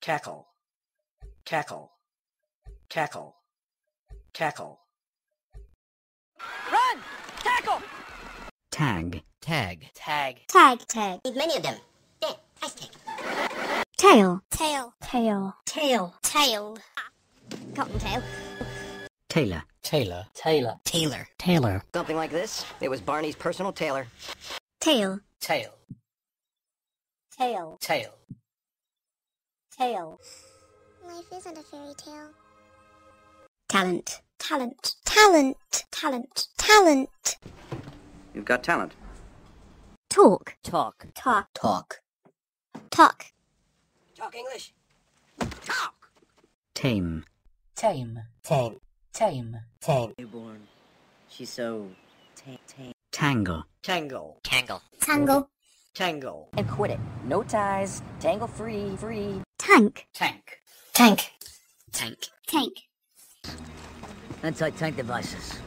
Cackle. cackle, cackle, cackle, cackle. Run! Tackle! Tag. Tag. Tag, Tag. Tag. Need many of them. There, ice tag. Tail. Tail. Tail. Tail. Tail. Cottontail. Tailor. Taylor, Taylor, Taylor. Taylor, Something like this. It was Barney's personal tailor. Tail. tail, Tail. tail, Tail. Life isn't a fairy tale. Talent. Talent. Talent. Talent. Talent. You've got talent. Talk. Talk. Talk. talk, Talk. Talk English. Talk. Tame. tame, Tame. tame, Tame. Newborn. She's so tame. Tame. Tangle. tangle, Tangle. Tangle. Tangle, And quit it. No ties. Tangle free. Free. Tank. tank, Tank. Tank. Tank. Anti-tank devices.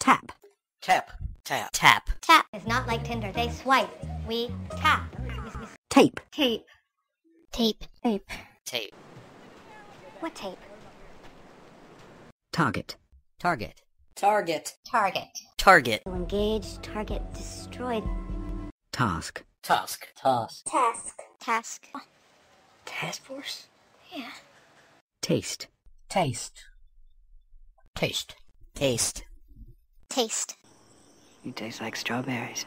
Tap. tap, tap, Tap. Tap is not like Tinder. They swipe. We tap. Tape. Tape. Tape. Tape. Tape. What tape? Target. Target. target, Target. Target. To engage. Target. Destroyed. Task. Task. Task. Task. Task. Task force? Yeah. Taste. Taste. Taste. Taste. Taste. You taste like strawberries.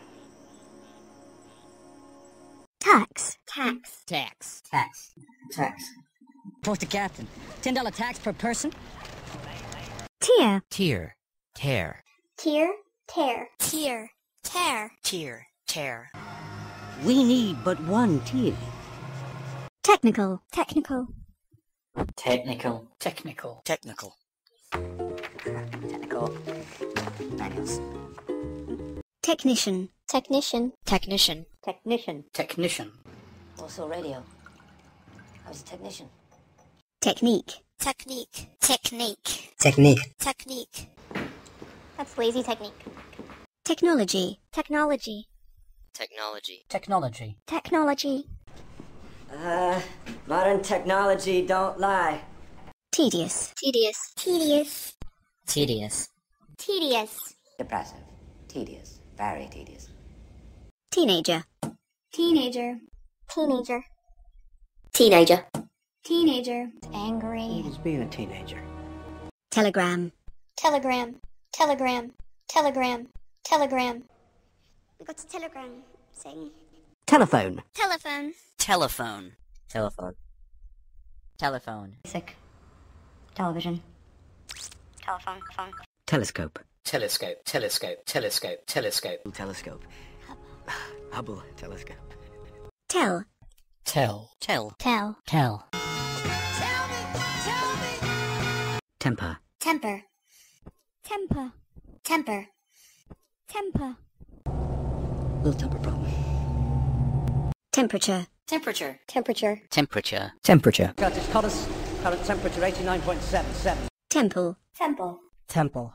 Tax. Tax. Tax. Tax. Tax. Post to captain. Ten dollar tax per person. Tear. Tear. Tear. Tear. Tear. Tear. Tear. Tear. Tear. We need but one tear. Technical. Technical. technical, technical, Technical. Technical. Manuals. Technician. Technician. Technician. Technician. technician, Also radio. I was a technician. Technique. Technique. Technique. Technique. Technique. That's lazy technique. Technology. Technology. Technology. technology, Technology. Uh, modern technology don't lie. Tedious. Tedious. Tedious. Tedious. Tedious. Depressive. Tedious. Very tedious. Teenager. Teenager. Teenager. Teenager. Teenager. Angry. It's being a teenager. Telegram. Telegram. Telegram. Telegram. Telegram. What's a telegram saying? Telephone. Telephone. Telephone. Telephone. Telephone. Music. Television. Telephone. Phone. Telescope. telescope, telescope, telescope, telescope, Telescope. Hubble telescope. Tell. tell, Tell. Tell. tell, Temper. Temper. Temper. Temper. Temper. Little temper problem. Temperature. Temperature. Temperature. Temperature. temperature, Got its colors, current temperature 89.77. Temple. Temple. Temple.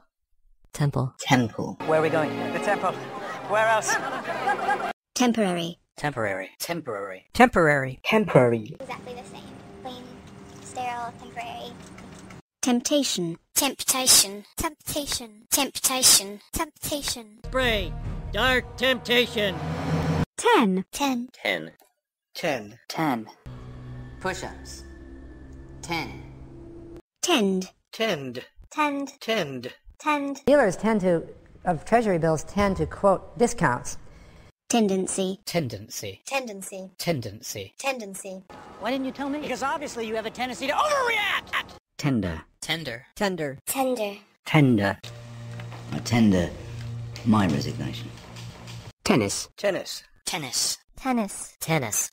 Temple. Temple. Where are we going? The temple. Where else? Temporary. Temporary. temporary, Temporary. Temporary. Exactly the same. Plain, sterile, temporary. Temptation. Temptation. Temptation. Temptation. Temptation. Spray. Dark temptation. Ten. Ten. Ten. ten, Ten. Push-ups. Ten. Tend. tend, Tend. tend, Tend. Dealers tend to, of treasury bills, tend to quote discounts. Tendency. tendency, Tendency. tendency, Tendency. Why didn't you tell me? Because obviously you have a tendency to overreact. Tender. Tender. Tender. Tender. Tender. A tender. My resignation. Tennis. tennis, Tennis. Tennis. Tennis.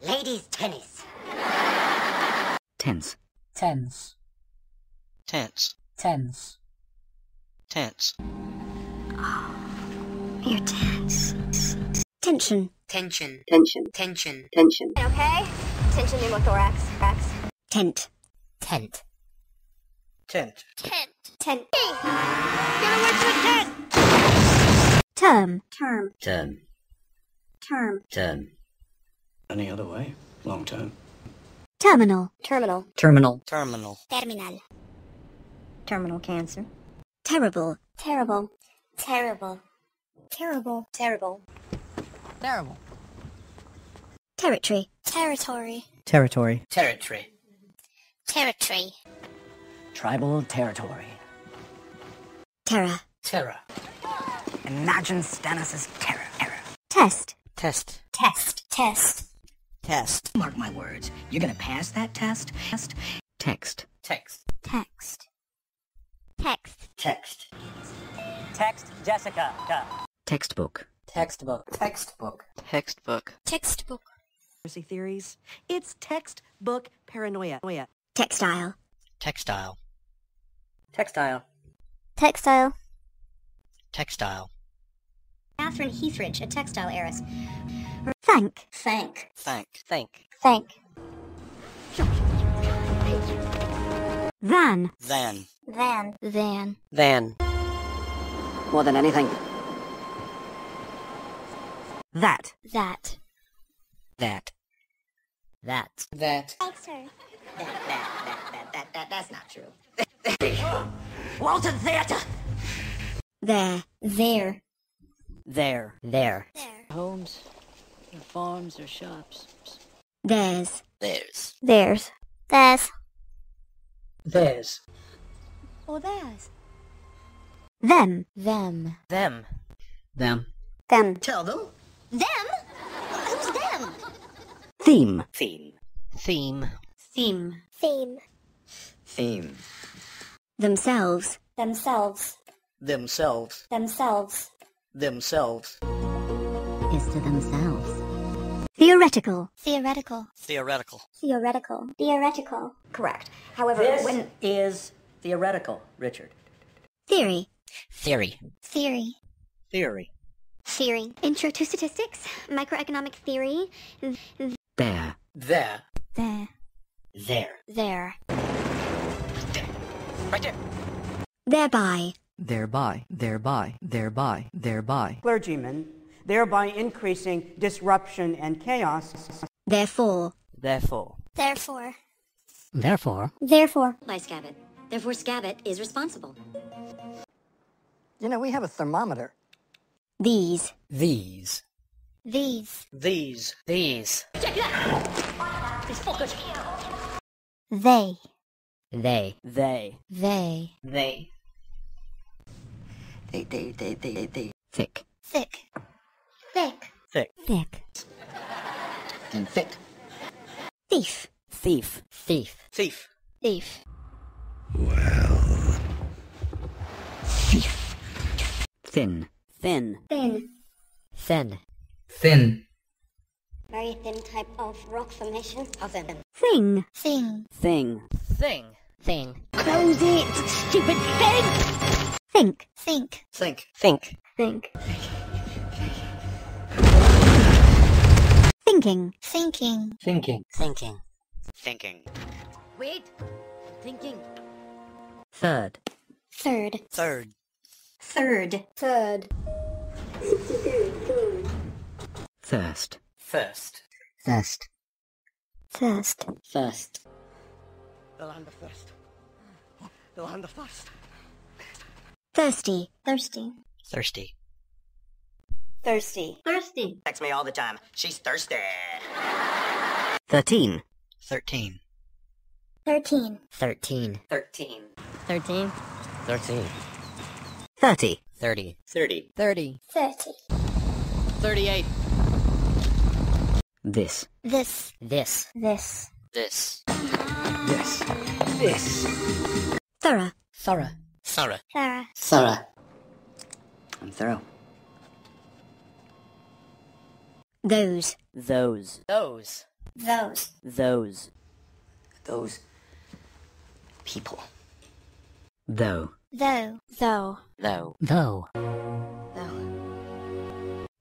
Ladies tennis. Tense. tense, Tense. tense, Tense. Ah, you're tense. Tension. Tension. Tension. Tension. Tension. Okay. Tension pneumothorax. Thorax. Tent. Tent. tent, Tent. Tent. Tent. Get away from the tent. Term. Term. Term. Term. Term. Any other way? Long term. Terminal. Terminal. Terminal. Terminal. Terminal. Terminal cancer. Terrible. Terrible. Terrible. Terrible. Terrible. Terrible. Territory. Territory. Territory. Territory. Territory. Tribal territory. Terror. Terror. Imagine Stannis's terror. Terror. Test. Test. Test. Test. Test. Mark my words. You're gonna pass that test. Test. Text. Text. Text. Text. Text. Text Jessica. Textbook. Textbook. Textbook. Textbook. Textbook. Conspiracy theories. It's textbook paranoia. Textile. Textile. Textile. Textile. Textile. Catherine Heathridge, a textile heiress. Thank. Thank. Thank. Thank. Thank. Van. Then. Van. Van. Then. More than anything. That. That. That. That. That. Thanks, sir. that's not true. Walton Theatre. There. There. There. There. There. Homes. Or farms or shops. Theirs. There's. Theirs. Theirs. Theirs. Or theirs. Them. Them. Them. Them. Them. Tell them. Them? Who's them? Theme. Theme. Theme. Theme. Theme. Theme. Themselves. Themselves. Themselves. Themselves. Themselves. Is to themselves. Theoretical. Theoretical. Theoretical. Theoretical. Theoretical. Correct. However, This when is theoretical, Richard? Theory. Theory. Theory. Theory. Theory. Intro to statistics. Microeconomic theory. There. There. There. There. There. Right there. Thereby. Thereby, thereby, thereby, thereby. clergymen, thereby increasing disruption and chaos. Therefore. Therefore. Therefore. Therefore. Therefore. By Scabbot. Therefore Scabbot is responsible. You know, we have a thermometer. These. These. These. These. These. Check that. These fuckers They. They. They. They. They. They, they, they, they, they. Thick. Thick. Thick. Thick. Thick. And thick. Thief. Thief. Thief. Thief. Thief. Well. Thief. Thin. Thin. Thin. Thin. Thin. Very thin type of rock formation. How thin? Thing. Thing. Thing. Thing. Thing. Close it, stupid thing! Think. Think. Think. Think. Think. Thinking. Thinking. Thinking. Thinking. Thinking. Wait. Thinking. Third. Third. Third. Third. Third. Thirst. First. Thirst. Thirst. First. The land of thirst. The land of thirst. Thirsty. Thirsty. Thirsty. Thirsty. Thirsty. Texts me all the time. She's thirsty. Thirteen. Thirteen. Thirteen. Thirteen. Thirteen. Thirteen. Thirteen. Thirty. Thirty. Thirty. Thirty. Thirty. Thirty-eight. This. This. This. This. This. This. This. Thorough. Thorough. Thorough. Thorough. Thorough. I'm thorough. Those. Those. Those. Those. Those. Those. People. Though. Though. Though. Though. Though.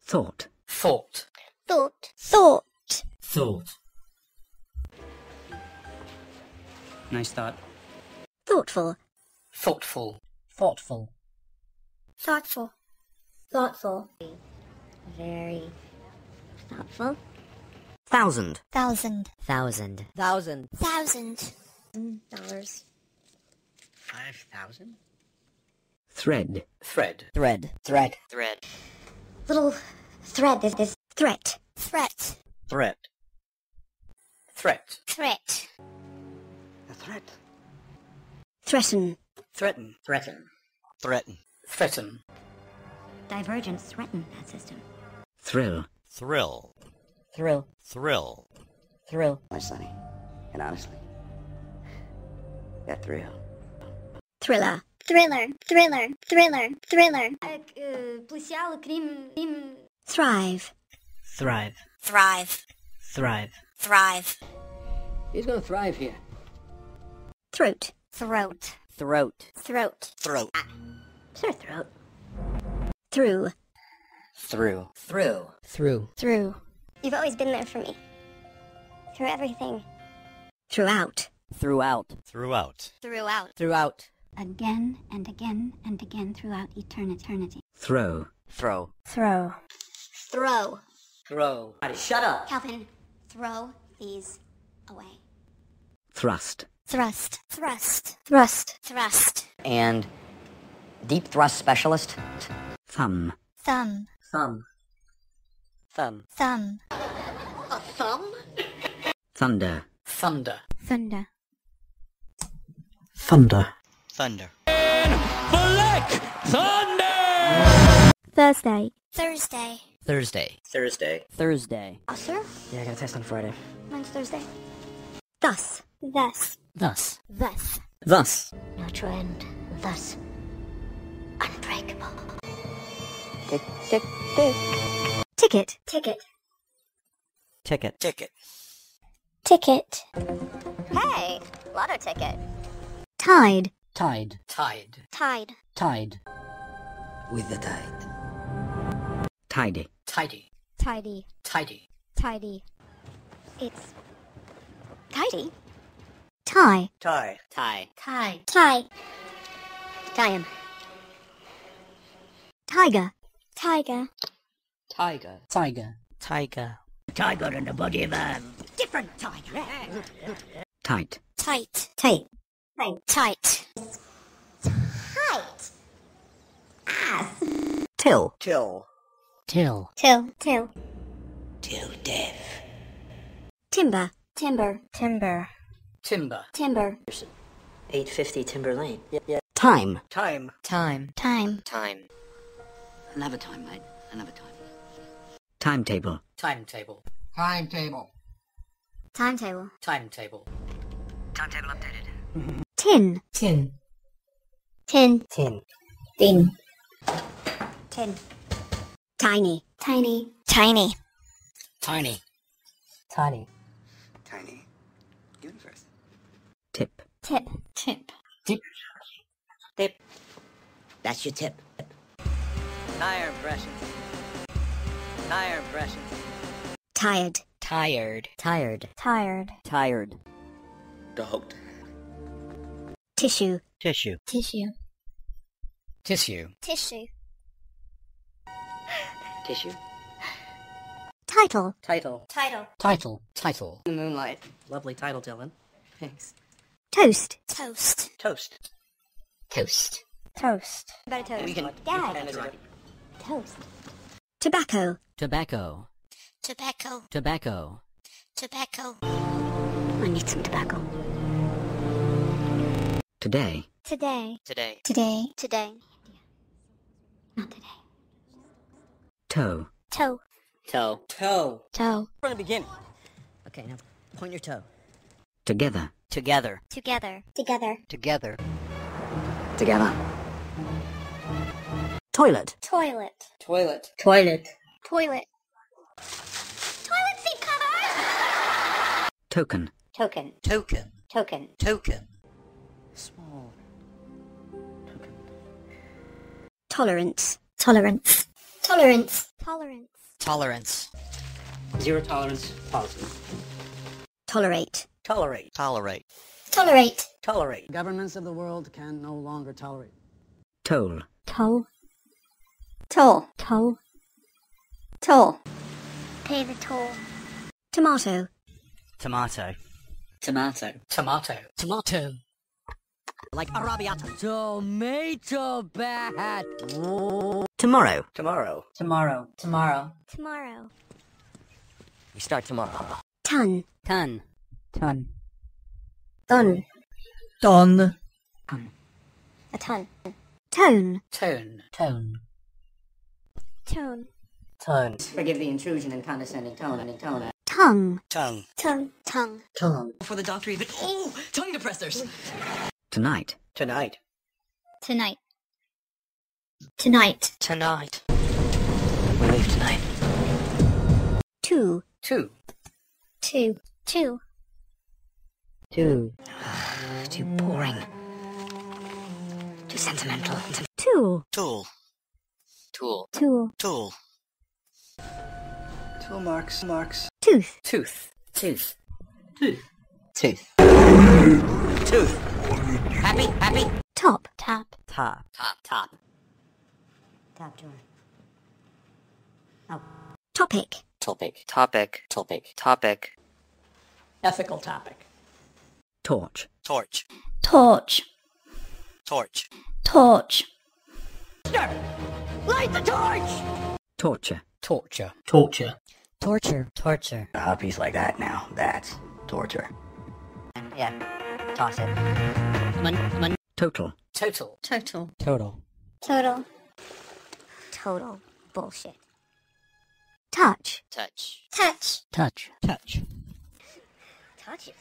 Thought. Thought. Thought. Thought. Thought. Nice thought. Thoughtful. Thoughtful. Thoughtful. Thoughtful. Thoughtful. Very thoughtful. Thousand. Thousand. Thousand. Thousand. Thousand. Dollars. Five thousand? Thread. Thread. Thread. Thread. Thread. Little thread. This, this Threat. threat. Threat. Threat. Threat. A threat. Threaten. Threaten. Threaten. Threaten. Threaten. Divergence threaten that system. Thrill. Thrill. Thrill. Thrill. Thrill. My sonny. And honestly, that thrill. Thriller. Thriller. Thriller. Thriller. Thriller. Policial, crime, crime. Thrive. Thrive. Thrive. Thrive. Thrive. He's gonna thrive here. Throat. Throat. Throat. Throat. Throat. Ah. Sore throat. Through. Through. Through. Through. Through. You've always been there for me. Through everything. Throughout. Throughout. Throughout. Throughout. Throughout. Again and again and again throughout eternity. Throw. Throw. Throw. Throw. Throw. Shut up. Calvin, throw these away. Thrust. Thrust. Thrust. Thrust. Thrust. And deep thrust specialist. Thumb. Thumb. Thumb. Thumb. Thumb. A thumb? Thunder. Thunder. Thunder. Thunder. Thunder. Thursday. Thursday. Thursday. Thursday. Thursday. Oh, sir? Yeah, I got a test on Friday. Mine's Thursday. Thus. Thus. Thus. Thus. Thus. No trend. Thus. Unbreakable. Tick, tick, tick. Ticket. Ticket. Ticket. Ticket. Ticket. Hey! Lotto ticket. Tide. Tide. Tide. Tide. Tide. With the tide. Tidy. Tidy. Tidy. Tidy. Tidy. It's tidy. Tie. Tie. Tie. Tie. Tie. Tie him. Tiger. Tiger. Tiger. Tiger. Tiger. Tiger in the body man. Different tiger. Tight. Tight. Tape. Tight. Tight. Tight. Till. Till. Till. Till. Till. Till death. Timber. Timber. Timber. Timber. Timber. 850 Timber Lane. Yep, yep. Time. Time. Time. Time. Time. Another time, mate. Another time. Timetable. Timetable. Timetable. Timetable. Timetable. Timetable updated. Tin. Tin. Tin. Tin. Tin. Tin. Tiny. Tiny. Tiny. Tiny. Tiny. Tiny. Universe. Tip. Tip. Tip. Tip. That's your tip. Tire pressure. Tire pressure. Tired. Tired. Tired. Tired. Tired. Dogged. Tissue. Tissue. Tissue. Tissue. Tissue. Tissue. Title. Title. Title. Title. Title. The moonlight. Lovely title, Dylan. Thanks. Toast. Toast. Toast. Toast. Toast. Better toast. We can. Dad. Toast. Tobacco. Tobacco. Tobacco. Tobacco. Tobacco. I need some tobacco. Today. Today. Today. Today. Today. Not today. Toe. Toe. Toe. Toe. Toe. From the beginning. Okay, now point your toe. Together. Together. Together. Together. Together. Together. Toilet. Toilet. Toilet. Toilet. Toilet. Toilet seat cover. Token. Token. Token. Token. Token. Small. Token. Tolerance. Tolerance. Tolerance. Tolerance. Tolerance. Zero tolerance policy. Tolerate. Tolerate. Tolerate. Tolerate. Tolerate. Governments of the world can no longer tolerate. Toll. Toll. Toll. Toll. Toll. Pay the toll. Tomato. Tomato. Tomato. Tomato. Tomato. Like arrabbiata. Tomato bat. Tomorrow. Tomorrow. Tomorrow. Tomorrow. Tomorrow. We start tomorrow. Ton. Ton. Ton. Ton. Ton. Ton. A ton. Tone. Tone. Tone. Tone. Ton. Forgive the intrusion in condescending tone and tone. Tongue. Tongue. Tongue. Tongue. Tongue. For the doctor even. Oh, tongue depressors. Tonight. Tonight. Tonight. Tonight. Tonight. We leave tonight. Two. Two. Two. Two. Two. Too boring. Too sentimental. Tool. Tool. Tool. Tool. Tool. Tool marks. Marks. Tooth. Tooth. Tooth. Tooth. Tooth. Happy, happy. Top. Top. Top. Top. Top. Top oh. drawer. Topic. Topic. Topic. Topic. Topic. Ethical topic. Torch. Torch. Torch. Torch. Torch. Light the torch! Torture. Torture. Torture. Torture. Torture. A piece like that now. That's torture. Yeah. Toss it. Mon- mon- Total. total. Total. Total. Total. Total. Bullshit. Touch. Touch. Touch. Touch. Touch. Touch it.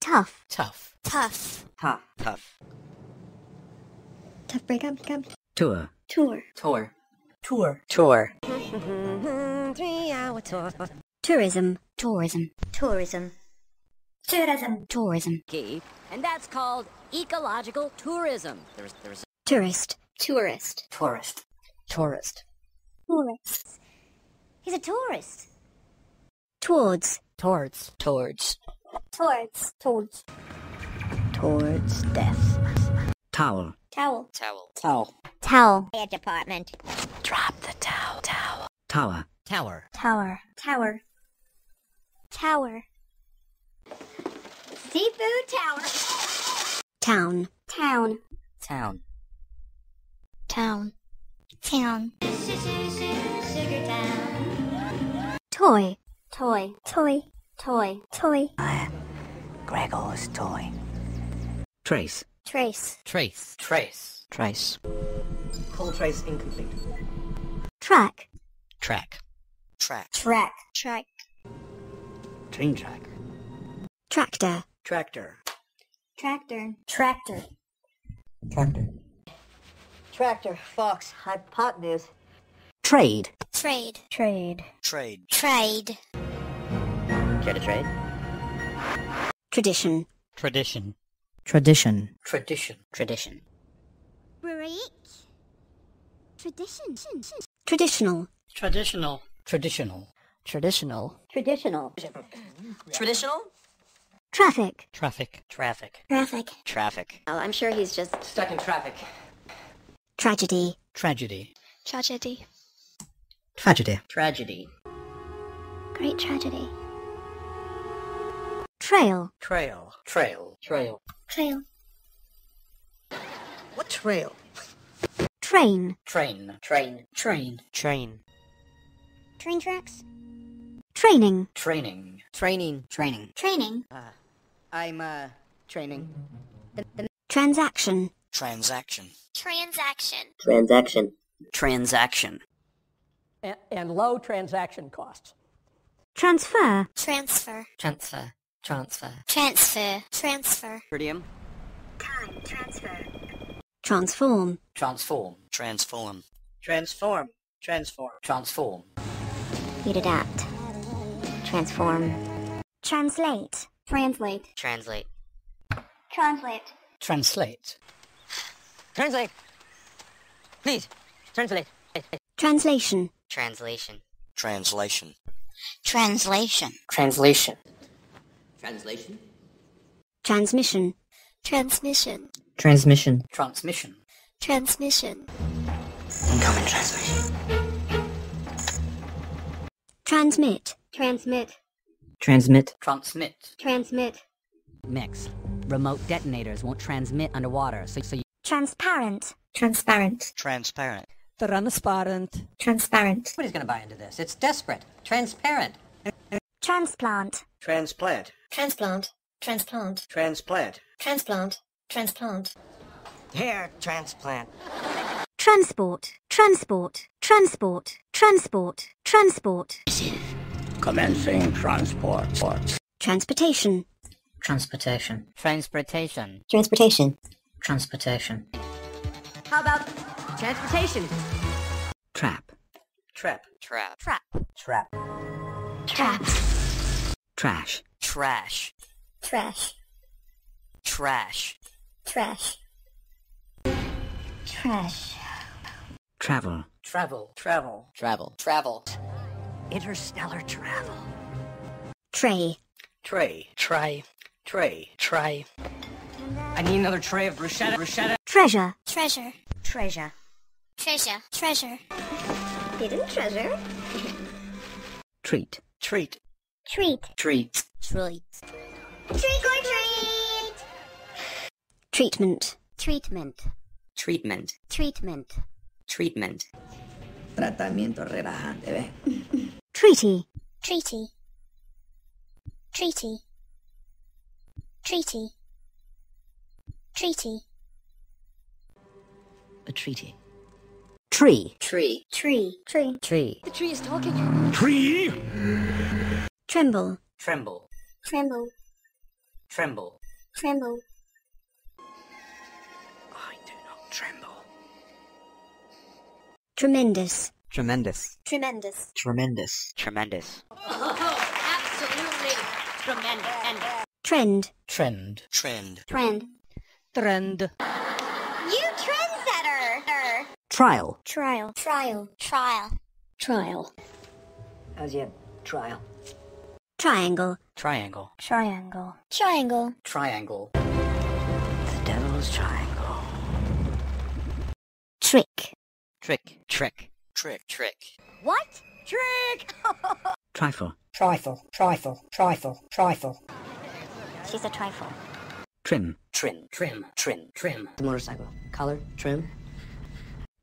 Tough. Tough. Tough. Tough. Tough. Tough breakup. breakup. Tour. Tour. Tour. Tour. Tour. Three hour tour. Tourism. Tourism. Tourism. Tourism. Tourism. Key. And that's called ecological tourism. There's, there's Tourist. Tourist. Tourist. Tourist. Tourist. He's a tourist. Towards. Towards. Towards. Towards. Towards. Towards death. Towel. Towel. towel. Towel. Towel. Air department. Drop the towel. Towel. Tower. Tower. Tower. Tower. Tower. Seafood tower. Town. Town. Town. Town. Town. Sugar town. Toy. Toy. Toy. Toy. Toy. Gregor's toy. Trace. Trace. Trace. Trace. Trace. Full trace incomplete. Track. Track. Track. Track. Track. Train track. Tractor. Tractor. Tractor. Tractor. Tractor. Tractor. Fox. Hypotenuse. Trade. Trade. Trade. Trade. Trade. Get a trade? Tradition. Tradition. Tradition. Tradition. Tradition. Break. Tradition. Traditional. Traditional. Traditional. Traditional. Traditional. Traditional? Traffic. Traffic. Traffic. Traffic. Traffic. Oh, I'm sure he's just Stuck in traffic. Tragedy. Tragedy. tragedy. Tragedy. Tragedy. Great tragedy. Trail. Trail. Trail. Trail. Trail. What trail? Train. Train. Train. Train. Train. Train tracks. Training. Training. Training. Training. Training. Uh, I'm, uh, training. Transaction. Transaction. Transaction. Transaction. Transaction. And, and low transaction costs. Transfer. Transfer. Transfer. Transfer. Transfer. Transfer. time transfer Transform. Transform. Transform. Transform. Transform. Transform. Heat adapt. Transform. Translate. Translate. Translate. Translate. Translate. Translate. Please. Translate. Translation. Translation. Translation. Translation. Translation. Translation. Transmission. Transmission. Transmission. Transmission. Transmission. Incoming transmission. Transmit. Transmit. Transmit. Transmit. Transmit. Mix. Remote detonators won't transmit underwater, so, so you... Transparent. Transparent. Transparent. Transparent. Transparent. Nobody's gonna buy into this. It's desperate. Transparent. Transplant. Transplant. Transplant. Transplant. Transplant. Transplant. Transplant. Hair transplant. Transport. Transport. Transport. Transport. Transport. Commencing transport. Transportation. Transportation. Transportation. Transportation. Transportation. How about transportation? Trap. Trap. Trap. Trap. Trap. Trap. Trash. Trash. Trash. Trash. Trash. Trash. Travel. Travel. Travel. Travel. Travel. Interstellar travel. Tray. Tray. Tray. Tray. Tray. I need another tray of bruschetta. Bruschetta. Treasure. Treasure. Treasure. Treasure. Treasure. Hidden treasure. Treat. Treat. Treat. Treat. Treat. Trick or treat. Treatment. Treatment. Treatment. Treatment. Treatment. Tratamiento relajante, ¿ves? Treaty. Treaty. Treaty. Treaty. Treaty. A treaty. Tree. Tree. Tree. Tree. Tree. The tree is talking. Tree. Tremble. Tremble. Tremble. Tremble. Tremble. I do not tremble. Tremendous. Tremendous. Tremendous. Tremendous. Tremendous. Absolutely tremendous. Trend. Trend. Trend. Trend. Trend. You trendsetter. Trial. Trial. Trial. Trial. Trial. How's your trial? Triangle. Triangle. Triangle. Triangle. Triangle. The devil's triangle. Trick. Trick. Trick. Trick. Trick. What? Trick! Trifle. Trifle. Trifle. Trifle. Trifle. She's a trifle. Trim. Trim. Trim. Trim. Trim. The motorcycle. Color. Trim.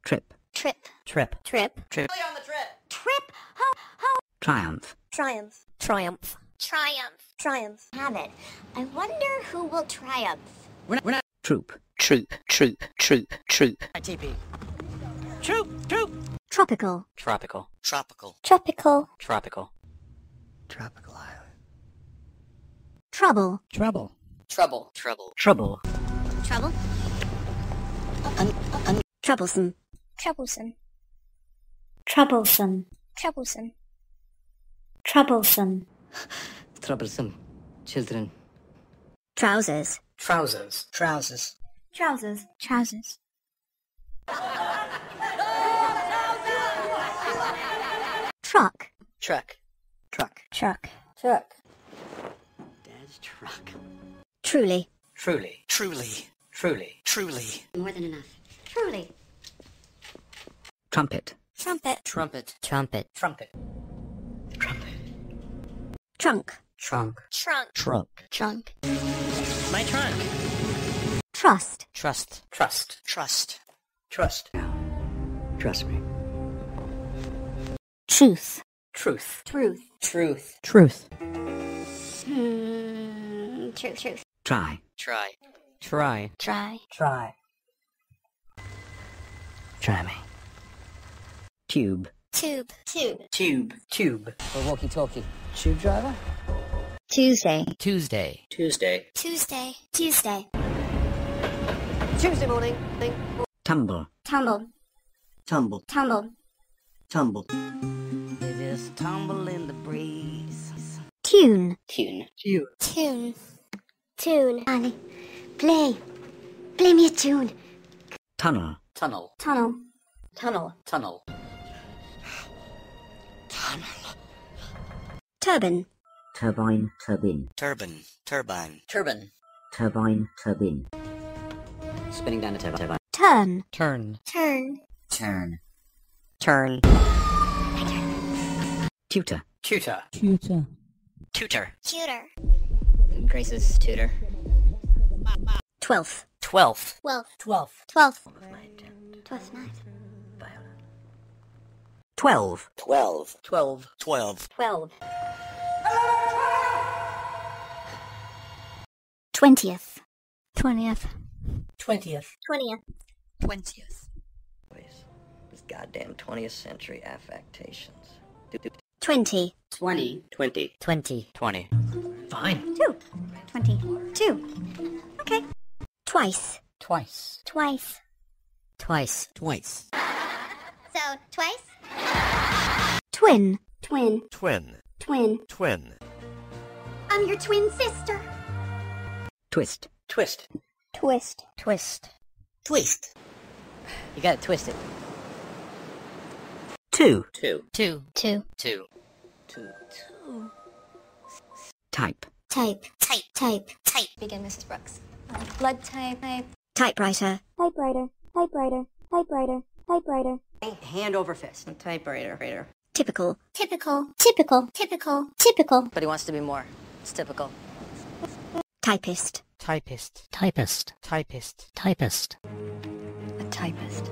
Trip. Trip. Trip. Trip. Trip. Trip. Trip. Ho. Ho. Triumph. Triumph. Triumph. Triumph. Triumph. Have it. I wonder who will triumph. We're not. We're not. Troop. Troop. Troop. Troop. Troop. ITP. Troop. Troop. Tropical. Tropical. Tropical. Tropical. Tropical. Tropical island. Trouble. Trouble. Trouble. Trouble. Trouble. Trouble. Troublesome. Troublesome. Troublesome. Troublesome. Troublesome. Troublesome. Children. Trousers. Trousers. Trousers. Trousers. Trousers. Truck. Truck. Truck. Truck. Truck. Dad's truck. Truly. Truly. Truly. Truly. Truly. More than enough. Truly. Trumpet. Trumpet. Trumpet. Trumpet. Trumpet. Trunk. Trunk. Trunk. Trunk. Trunk. My trunk. Trust. Trust. Trust. Trust. Trust. Trust me. Truth. Truth. Truth. Truth. Truth. Hmm. Truth. Truth. Try. Try. Try. Try. Try. Try me. Tube. Tube. Tube. Tube. Tube. Or walkie-talkie. Tube driver. Tuesday. Tuesday. Tuesday. Tuesday. Tuesday. Tuesday morning. Tumble. Tumble. Tumble. Tumble. Tumble. They just tumble in the breeze. Tune. Tune. Tune. Tune. Tune. Annie. Play. Play me a tune. Tunnel. Tunnel. Tunnel. Tunnel. Tunnel. Tunnel. Turbine. Turbine. Turban. Turbine. Turban. Turbine. Turbine. Turbine. Spinning down the turbine. Turn. Turn. Turn. Turn. Turn. Tutor. Tutor. Tutor. Tutor. Tutor. Grace's tutor. Twelfth. Twelfth. Twelfth. Twelfth. Twelfth. Twelfth night. Twelve. Twelve. Twelve. Twelve. Twelve. Twentieth. Twentieth. Twentieth. Twentieth. Twentieth. These goddamn 20th century affectations. Twenty. Twenty. Twenty. Twenty. Twenty. Fine. Two. Twenty. Two. Okay. Twice. Twice. Twice. Twice. Twice. So, twice? Twin. Twin. Twin. Twin. Twin. I'm your twin sister. Twist. Twist. Twist. Twist. Twist. You gotta twist it. Two. Two. Two. Two. Two. Two. Type. Type. Type. Type. Type. Begin, Mrs. Brooks. Blood type. Type. Typewriter. Typewriter. Typewriter. Typewriter. Typewriter. Hand over fist. Typewriter. Writer. Typical. Typical. Typical. Typical. Typical. But he wants to be more. It's typical. Typist. Typist. Typist. Typist. Typist. A typist.